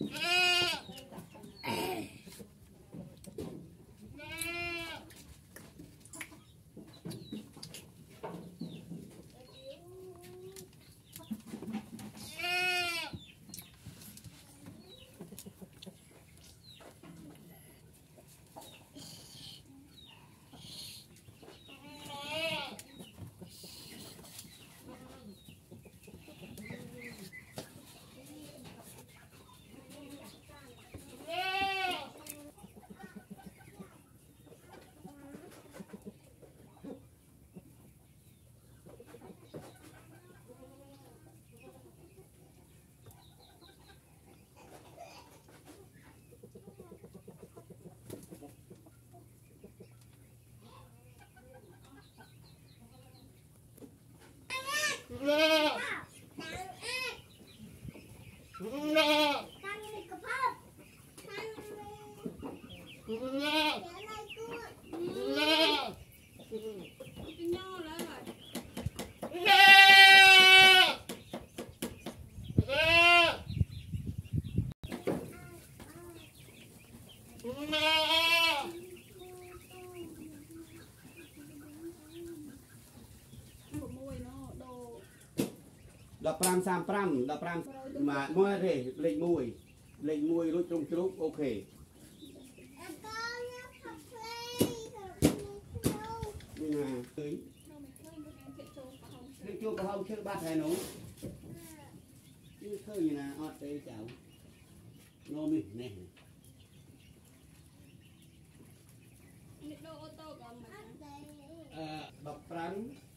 Yeah. Meh. 15 35 15មួយទេលេខ1លេខ1រួចត្រង់ជ្រូកអូខេនេះណាឃើញនេះជួបកំហុសឈើបាត់ហើយនោះនេះឃើញណាអត់ទេចៅនោមនេះនេះនេះដូរអូតូក៏មិនអឺ15